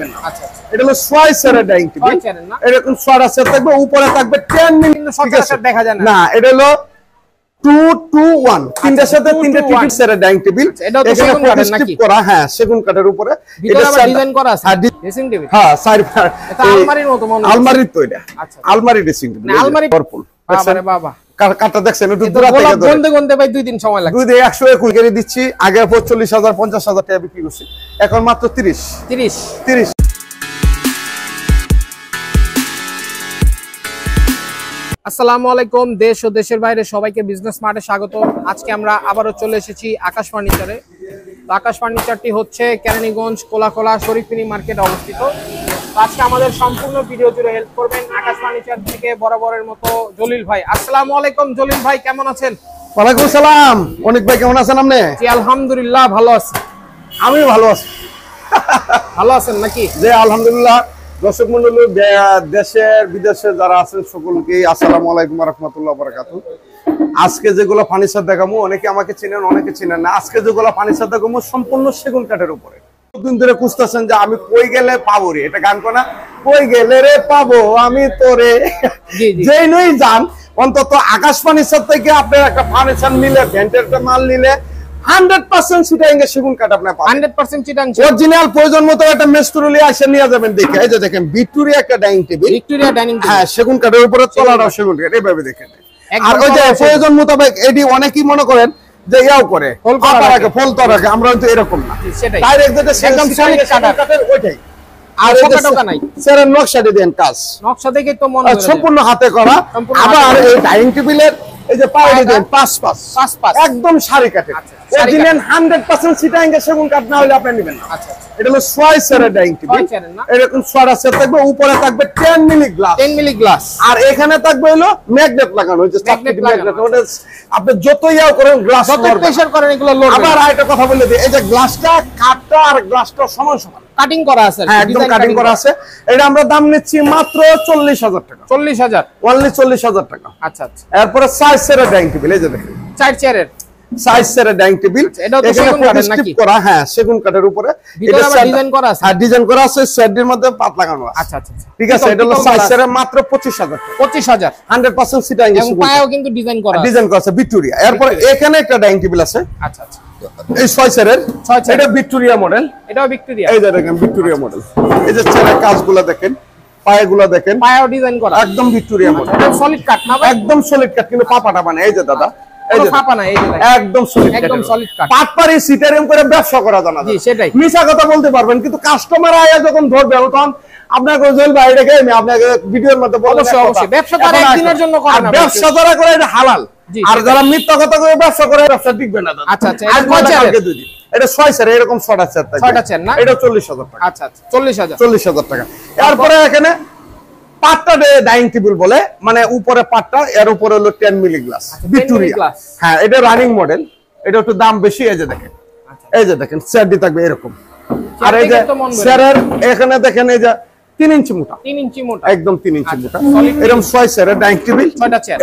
আচ্ছা আচ্ছা। এটা হলো ছয় সেরের ডাইনিং টেবিল। ছয় চেয়ারের না? এরকম ছয়টা সেট থাকবে উপরে থাকবে টেন দেখা যায় না। না এটা হলো টু টু ওয়ান তিনটার আচ্ছা, সাথে তিনটা টিকিট one। Dining table. আচ্ছা, এটাও তো সেগুন কাঠের নাকি? করা হ্যাঁ সেগুন কাঠের উপরে। এটা ডিজাইন করা আছে? হ্যাঁ, ড্রেসিং টেবিল হ্যাঁ সাইড এটা আলমারির মতো মনে আলমারির তো এটা। আচ্ছা। আলমারি ড্রেসিং টেবিল আলমারি- পারপুল বাবা। কাঠটা দেখছেন? একটু গন্ধে গন্ধে ভাই দুই দিন সময় লাগে দুই দিয়ে একশো একুশ কেজি দিচ্ছি আগে পঁয়তাল্লিশ হাজার পঞ্চাশ হাজার টাকা বিক্রি করছি। এখন মাত্র তিরিশ। তিরিশ। তিরিশ। আসসালামু আলাইকুম দেশ ও দেশের বাইরে সবাইকে বিজনেস মার্টে স্বাগত। আজকে আমরা আবারও চলে এসেছি আকাশ ফার্নিচারে। আকাশ ফার্নিচারটি হচ্ছে কেরানীগঞ্জ কোলাকোলা শরীফিনী মার্কেটে অবস্থিত। আজকে আমাদের সম্পূর্ণ ভিডিও জুড়ে হেল্প করবেন আকাশ ফার্নিচার থেকে বরাবরের মতো জলিল ভাই। আসসালামু আলাইকুম জলিল ভাই কেমন আছেন? ওয়ালাইকুম সালাম। অনেক ভাই কেমন আছেন আপনি? জি আলহামদুলিল্লাহ ভালো আছি। আমিও ভালো আছি। ভালো আছেন নাকি? যে আলহামদুলিল্লাহ। দর্শক মন্ডলী দেশের বিদেশে যারা আছেন সকলকে আসসালামু আলাইকুম রহমতুল্লাহ বরাকাতু। আজকে যেগুলো ফার্নিচার দেখাবো অনেকে আমাকে চিনেন অনেকে চিনেন না। আজকে যেগুলো ফার্নিচার দেখাবো সম্পূর্ণ সেগুন কাঠের উপরে। দিন ধরে খুঁজতেছেন যে আমি কই গেলে পাবো রে? এটা গান কোনা কই গেলে রে পাবো আমি তোরে। যেই নই যান অন্তত আকাশ ফার্নিচার থেকে আপনার একটা ফার্নিচার নিলে ভেন্টের একটা মাল নিলে হান্ড্রেড পার্সেন্ট সেগুন কাঠ আপনার হান্ড্রেড পার্সেন্ট চিটাং অরিজিনাল প্রয়োজন মতো একটা আসে নিয়ে যাবেন দেখে। এই যে দেখেন ভিক্টোরিয়া একটা ডাইনিং টেবিল। ভিক্টোরিয়া ডাইনিং হ্যাঁ সেগুন কাঠের উপরে তলাটাও সেগুন কাঠ এইভাবে দেখেন। আর ওই যে প্রয়োজন মোতাবেক এটি অনেকেই মনে করেন যে ইয়াও করে ফোল তো রাখে আমরা কিন্তু এরকম না। ডাইরেক্ট যেটা একদম। ওইটাই। আর নকশা দিয়ে দেন কাজ। নকশা দেখে তো মনে সম্পূর্ণ হাতে করা। আবার এই ডাইনিং টেবিলের এই যে পায়ে দেন পাঁচ পাঁচ। পাঁচ পাঁচ। একদম সারি কাটে। আচ্ছা, অরিজিনাল সিটাইং সেগুন কাঠ না হলে আপনি নেবেন না। আচ্ছা আচ্ছা। এটা হলো ছয় ডাইনিং টেবিল? এরকম ছয়টা সেট থাকবে উপরে থাকবে মিলি গ্লাস মিলি গ্লাস আর এখানে থাকবে হলো ম্যাগনেট লাগানো ম্যাগনেট ওটা আপনি যত ইয়াও করেন গ্লাস যত প্রেসার করেন এগুলো লোড আবার আরেকটা কথা বলে দিই এই যে গ্লাসটা কাঠটা আর গ্লাসটা সমান সমান। কাটিং করা আছে হ্যাঁ একদম কাটিং করা আছে। এটা আমরা দাম নিচ্ছি মাত্র চল্লিশ হাজার টাকা। চল্লিশ হাজার। অনলি চল্লিশ হাজার টাকা। আচ্ছা আচ্ছা। এরপরে সাইজ সেরা ডাইনিং টেবিল এই যে দেখেন। চার চেয়ারের সাইজ সেরের ডাইনিং টেবিল করা হ্যাঁ সেগুন কাঠের উপরে। করা আছে? হ্যাঁ ডিজাইন করা আছে সেটের মধ্যে পাত লাগানো আছে। আচ্ছা আচ্ছা আচ্ছা। ঠিক আছে এটা হলো সাইজ করা মাত্র পঁচিশ হাজার পঁচিশ হাজার। হান্ড্রেড পার্সেন্ট সিটাইং এবং পায়েও কিন্তু ডিজাইন করা আছে। ডিজাইন করা আছে ভিক্টোরিয়া এরপরে এখানে একটা ডাইনিং টেবিল আছে। আচ্ছা আচ্ছা। এই ছয় সেরের এটা ভিক্টোরিয়া মডেল এটাও ভিক্টোরিয়া এই দেখেন ভিক্টোরিয়া মডেল এই যে কাজগুলো দেখেন পায়েগুলো দেখেন। পায়েও ডিজাইন করা। একদম ভিক্টোরিয়া মডেল সলিড কাট না একদম সলিড কাট কিন্তু পাপাটা মানে এই যে দাদা এই কোনো যে ফাঁপা নাই এই যে দেখেন। একদম সলিড একদম solid কাঠ। পাট পারি সিটারিয়াম করে ব্যবসা করা জানা জি, সেটাই। মিছা কথা বলতে পারবেন কিন্তু কাস্টমার আয়া যখন ধরবে তখন আপনাকে জেল ভাই রেখে আমি আপনাকে ভিডিওর মধ্যে বলব অবশ্যই, অবশ্যই। ব্যবসা তো একদিনের জন্য করে না, ব্যবসা যারা করে এটা হালাল। আর যারা মিথ্যা কথা করে ব্যবসা করে ব্যবসা টিকবে না আচ্ছা, আচ্ছা, এটা কয় নয়টা, দুই এটা ছয় স্যার এরকম ছটা চেয়ার থাকবে। ছয়টা না? এটা চল্লিশ হাজার টাকা। আচ্ছা আচ্ছা চল্লিশ হাজার। চল্লিশ হাজার টাকা। এরপরে এখানে পাটটা ডাইনিং টেবিল বলে মানে উপরে পাটটা এর উপরে হলো টেন মিলি গ্লাস 10 ভিক্টোরিয়া হ্যাঁ এটা রানিং মডেল এটা একটু দাম বেশি এই যে দেখেন আচ্ছা। এই যে দেখেন চেয়ারটি থাকবে এরকম আর এই যে। চেয়ারের এখানে দেখেন এই যে তিন ইঞ্চি মোটা। তিন ইঞ্চি মোটা। একদম তিন ইঞ্চি আচ্ছা, মোটা। এরকম ছয় চেয়ারের ডাইনিং টেবিল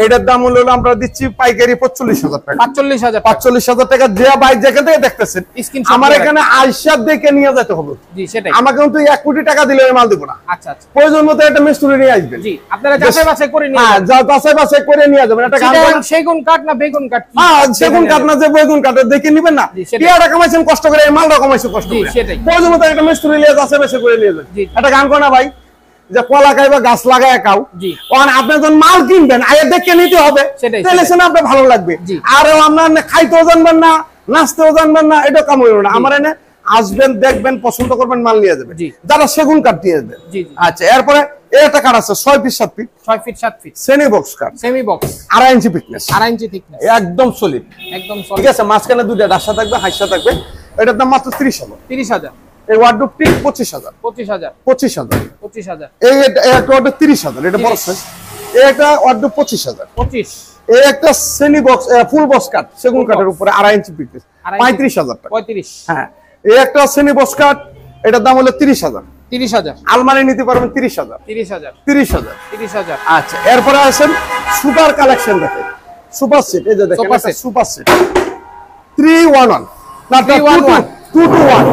এটার দাম হলো আমরা দিচ্ছি পাইকারি পঁচল্লিশ হাজার টাকা। পাঁচচল্লিশ হাজার পাঁচচল্লিশ হাজার টাকা যে বাইক যেখান থেকে দেখতেছেন আমার এখানে আইসার দেখে নিয়ে যেতে হবে। আমাকে কিন্তু এক কোটি টাকা দিলে মাল দিব না। আচ্ছা আচ্ছা। প্রয়োজন মতো একটা মিস্ত্রি নিয়ে আসবেন। আপনারা যাচাই বাছাই করে হ্যাঁ বাছাই করে নিয়ে যাবেন। একটা। সেগুন কাঠ না বেগুন কাঠ? হ্যাঁ সেগুন কাঠ না যে বেগুন কাঠ দেখে নিবেন না। টিয়াটা কামাইছেন কষ্ট করে এই মালটা কামাইছেন কষ্ট করে। সেটাই। প্রয়োজন মতো একটা মিস্ত্রি নিয়ে যাচাই বাছাই করে নিয়ে যাবেন। একটা গান করে না ভাই। যে কলা খাইবা গাছ লাগায় খাও কারণ আপনি যখন মাল কিনবেন আগে দেখে নিতে হবে। তাহলে সেটা আপনার ভালো লাগবে। আর আপনার খাইতেও জানবেন না নাচতেও জানবেন না এটা কাম হইল না। আমার এনে আসবেন দেখবেন পছন্দ করবেন মাল নিয়ে যাবেন। যারা সেগুন কাঠ নিয়ে যাবেন। আচ্ছা এরপরে একটা কাঠ আছে ছয় ফিট সাত ফিট ছয় ফিট সাত ফিট সেমি বক্স কাঠ। সেমি বক্স আড়াই ইঞ্চি ফিটনেস আড়াই ইঞ্চি থিকনেস একদম সলিড একদম ঠিক আছে মাঝখানে দুইটা রাস্তা থাকবে হাইসা থাকবে। এটার দাম মাত্র ত্রিশ হাজার। তিরিশ হাজার। এই ওয়ার্ডরোবটি পঁচিশ হাজার। পঁচিশ হাজার। পঁচিশ হাজার। পঁচিশ হাজার। এই এটা- এই একটা ওয়ার্ডরোব তিরিশ হাজার এটা বড় 30 size। এই একটা ওয়ার্ডরোব পঁচিশ হাজার। পঁচিশ। এই একটা শ্রেণি বক্স ফুল বক্স কাঠ সেগুন কাঠের। উপরে আড়াই ইঞ্চি পঁয়ত্রিশ হাজার টাকা। পঁয়ত্রিশ। হ্যাঁ। এই একটা শ্রেণি বক্স কাঠ এটার দাম হলো তিরিশ হাজার। তিরিশ হাজার। আলমারি নিতে পারবেন তিরিশ হাজার। তিরিশ হাজার। তিরিশ হাজার। তিরিশ হাজার। আচ্ছা এরপরে আসেন সুপার কালেকশন দেখেন সুপার সেট এই যে দেখেন super set. Three one one না Three one one। Two two one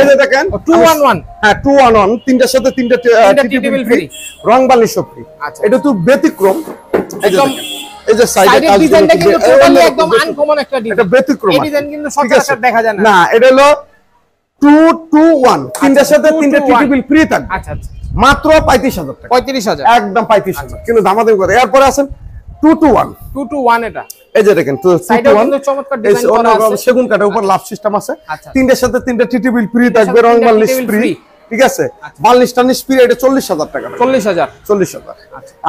এই যে দেখেন ও, 211 হ্যাঁ টু ওয়ান ওয়ান তিনটার সাথে তিনটা ফ্রি রং বালিশ ফ্রি আচ্ছা। এটা তো ব্যতিক্রম। একদম এই যে সাইডের ডিজাইনটা কিন্তু টোটালি একদম আনকমন একটা এটা ডিজাইন ব্যতিক্রম এই ডিজাইন কিন্তু সচরাচর দেখা যায় না। না এটা হলো টু টু ওয়ান তিনটার সাথে 2 তিনটা to টি 1 টেবিল ফ্রি থাকবে। আচ্ছা আচ্ছা। মাত্র পঁয়ত্রিশ হাজার পঁয়ত্রিশ হাজার। একদম পঁয়ত্রিশ হাজার। কিন্তু দামাদামি করে। এরপরে আছেন two two one two two one এটা। এই যে দেখেন আছে। সেগুন কাঠের উপর লাভ সিস্টেম আছে। আচ্ছা। তিনটার সাথে তিনটা ফ্রি থাকবে রং বালিশ ফ্রি ঠিক আছে? বালিশ টালিশ ফ্রি এটা চল্লিশ হাজার টাকা চল্লিশ হাজার। চল্লিশ হাজার।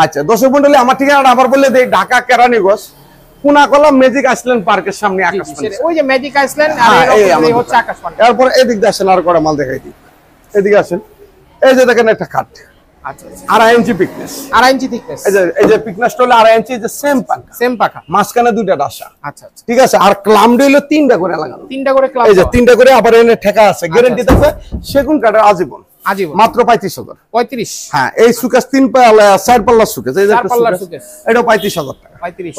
আচ্ছা। দর্শক মন্ডলী আমার ঠিকানাটা আবার বললে দেই ঢাকা কেরানীগঞ্জ কুনাকলা ম্যাজিক আইসল্যান্ড পার্কের সামনে ওই যে ম্যাজিক আইসল্যান্ড আর হ্যাঁ, এই এরকম আমার এই হচ্ছে আকাশবাণী এরপর এদিক দিয়ে আসেন আর কটা মাল দেখাই দিই। এদিকে আসেন। এই যে দেখেন একটা খাট। আচ্ছা আচ্ছা আড়াই ইঞ্চি পিকনেস আড়াই ইঞ্চি থিকনেস এই যে পিকনেসটা হলো আড়াই ইঞ্চি যে সেম পাঙ্কা সেম পাখা। মাঝখানে দুইটা ডাসা। আচ্ছা আচ্ছা। ঠিক আছে? আর ক্লামডি হলো তিনটা করে লাগানো। তিনটা করে ক্লাব এই যে তিনটা করে আবার এনে ঠেকা আছে। গ্যারেন্টি আচ্ছা। থাকবে সেগুন কাঠের আজীবন। আজীবন। মাত্র পঁয়ত্রিশ হাজার। পঁয়ত্রিশ। হ্যাঁ এই তিন পাল্লা চার এই যে। এটা টাকা।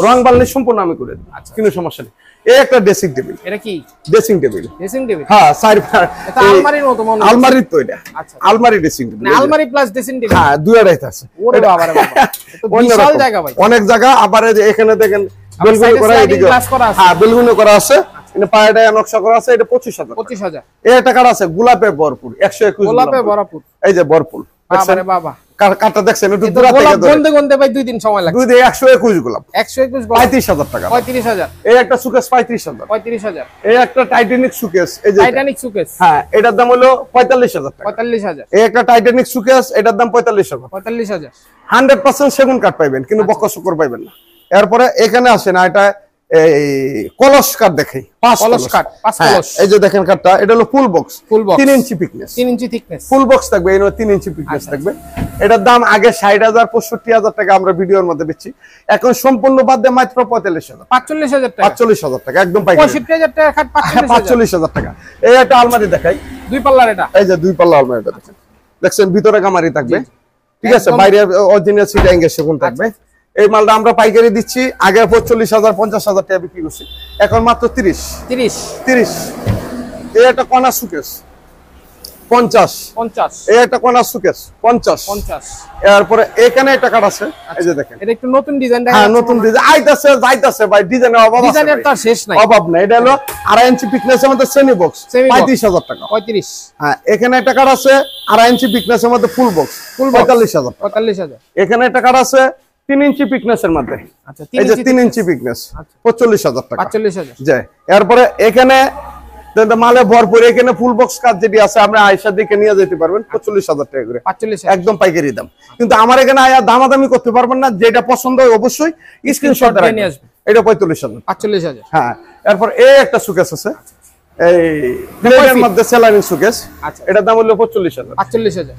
রং বালনি সম্পূর্ণ আমি করে দিই। কোনো সমস্যা নেই। এই একটা ড্রেসিং টেবিল এটা কি? ড্রেসিং টেবিল ড্রেসিং টেবিল হ্যাঁ সাইড এটা আলমারির মতো মনে তো এটা। আচ্ছা। আলমারি ড্রেসিং টেবিল মানে আলমারি প্লাস ড্রেসিং টেবিল হ্যাঁ দুই আছে। ওরে বাবা। রে বাবা। বিশাল জায়গা ভাই। অনেক জায়গা আবার এখানে দেখেন বেলগুনি করা এদিকে। হ্যাঁ বেলগুনি করা আছে। এটা পায়েটা নকশা করা আছে এটা পঁচিশ হাজার পঁচিশ হাজার। এই একটা আছে গোলাপে ভরপুর একশো একুশ গোলাপে ভরপুর। এই যে ভরপুর। বাবা। কার্ডটা দেখছেন? একটু দূরা থেকে। গন্ধে গন্ধে ভাই দুই দিন সময় লাগে দুই একশো একুশ গোলাপ। একশো একুশ গোলাপ। পঁয়ত্রিশ হাজার টাকা। পঁয়ত্রিশ হাজার। এই একটা সুকেস পঁয়ত্রিশ হাজার। পঁয়ত্রিশ হাজার। এই একটা টাইটানিক সুকেস এই যে টাইটানিক সুকেস হ্যাঁ এটার দাম হলো পঁয়তাল্লিশ হাজার টাকা। পঁয়তাল্লিশ হাজার। এই একটা টাইটানিক সুকেস এটার দাম পঁয়তাল্লিশ হাজার। পঁয়তাল্লিশ হাজার। হান্ড্রেড পার্সেন্ট সেগুন কাঠ পাইবেন আচ্ছা। কিন্তু বক্ক শুকর পাইবেন না। এরপরে এখানে আসে না এটা কলস কাঠ দেখাই। কলস কাঠ, পাঁচ হ্যাঁ। এই যে দেখেন কাঠটা এটা হলো ফুল বক্স। তিন ইঞ্চি পিকনেস তিন ইঞ্চি থিকনেস ফুল বক্স থাকবে এই তিন ইঞ্চি পিকনেস থাকবে। এটার দাম আগে ষাট হাজার পঁয়ষট্টি হাজার টাকা আমরা ভিডিওর মধ্যে বেচছি এখন সম্পূর্ণ বাদ দিয়ে মাত্র পঁয়তাল্লিশ হাজার পাঁচচল্লিশ হাজার টাকা। পাঁচচল্লিশ হাজার টাকা একদম পঁয়ষট্টি হাজার টাকা পাঁচচল্লিশ হাজার। টাকা। এই একটা আলমারি দেখাই। দুই পাল্লার এটা। এই যে দুই পাল্লা আলমারিটা দেখেন। দেখছেন ভিতরে কামারি থাকবে। ঠিক আছে বাইরে অরিজিনাল সিটাইং এর সেগুন থাকবে। এই মালটা আমরা পাইকারি দিচ্ছি আগে পঁয়তাল্লিশ হাজার পঞ্চাশ হাজার টাকা বিক্রি করছি। এখন মাত্র তিরিশ। তিরিশ। তিরিশ। এই একটা কণা সুকেশ। পঞ্চাশ। পঞ্চাশ। এই একটা কণা সুকেশ। পঞ্চাশ। পঞ্চাশ। এরপরে এখানে একটা কাঠ আছে এই যে দেখেন। এটা একটু নতুন ডিজাইন হ্যাঁ নতুন ডিজাইন আইতাছে যাইতাছে ভাই ডিজাইনের অভাব ডিজাইনের। শেষ নাই। অভাব নাই। এটা হলো আড়াই ইঞ্চি পিকনেসের মধ্যে সেমি বক্স Semi box। পঁয়ত্রিশ হাজার টাকা। পঁয়ত্রিশ। হ্যাঁ এখানে একটা কার্ড আছে আড়াই ইঞ্চি মধ্যে ফুল বক্স box। পঁয়তাল্লিশ হাজার পঁয়তাল্লিশ হাজার। এখানে একটা কার্ড আছে তিন ইঞ্চি পিকনেসের মধ্যে। আচ্ছা এই যে তিন ইঞ্চি পিকনেস পঁচল্লিশ হাজার টাকা। পাঁচচল্লিশ হাজার। যে এরপরে এখানে মালে ভরপুর এখানে ফুল বক্স কার্ড যেটি আছে আপনি আয়সা দিকে নিয়ে যেতে পারবেন পঁচল্লিশ হাজার টাকা করে। একদম পাইকারি দাম। কিন্তু আমার এখানে আয়া দামাদামি করতে পারবেন না যেটা পছন্দ হয় অবশ্যই স্ক্রিনশট এটা পঁয়তাল্লিশ হাজার। পাঁচচল্লিশ হাজার। হ্যাঁ এরপর এই একটা সুকেস আছে। এই মধ্যে সেলারিং সুকেস। আচ্ছা। এটার দাম হলো পঁচল্লিশ হাজার।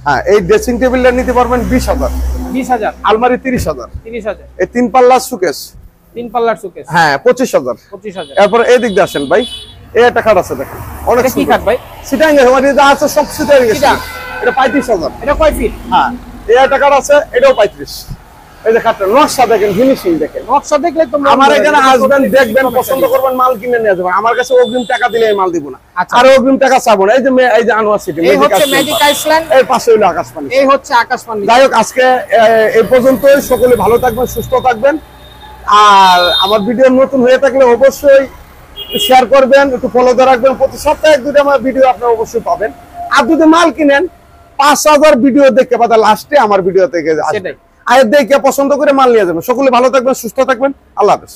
হ্যাঁ এই ড্রেসিং টেবিলটা নিতে পারবেন বিশ হাজার। বিশ হাজার। আলমারি তিরিশ হাজার। তিরিশ হাজার। এই তিন পাল্লা সুকেস। তিন পাল্লার সুকেস। হ্যাঁ পঁচিশ হাজার। পঁচিশ হাজার। এরপর এই দিক দিয়ে আসেন ভাই। এই একটা খাট আছে দেখেন। অনেক কি। ভাই? সিটাং মানে যা আছে সব সিটাং। এটা পঁয়ত্রিশ হাজার। এটা কয় ফিট? হ্যাঁ এই একটা কাঠ আছে এটাও পঁয়ত্রিশ। এই যে খাটটা নকশা দেখেন ফিনিশিং দেখেন। নকশা দেখলে তো আমার এখানে আসবেন দেখবেন পছন্দ করবেন মাল কিনে নিয়ে যাবেন। আমার কাছে অগ্রিম টাকা দিলে মাল দিব না। আচ্ছা। আর অগ্রিম টাকা চাবো না। এই যে এই যে আনোয়ার সিটি এই হচ্ছে ম্যাজিক আইসল্যান্ড এর পাশে হইল আকাশবাণী। এই হচ্ছে আকাশবাণী। যাই হোক আজকে এই পর্যন্তই। সকলে ভালো থাকবেন সুস্থ থাকবেন। আর আমার ভিডিও নতুন হয়ে থাকলে অবশ্যই শেয়ার করবেন একটু ফলো রাখবেন। প্রতি সপ্তাহে দুটো আমার ভিডিও আপনারা অবশ্যই পাবেন। আর যদি মাল কিনেন পাঁচ হাজার ভিডিও দেখে পাতা লাস্টে আমার ভিডিও থেকে আসবে। দেয় দেখে পছন্দ করে মাল নিয়ে যাবেন। সকলে ভালো থাকবেন সুস্থ থাকবেন। আল্লাহ হাফেজ।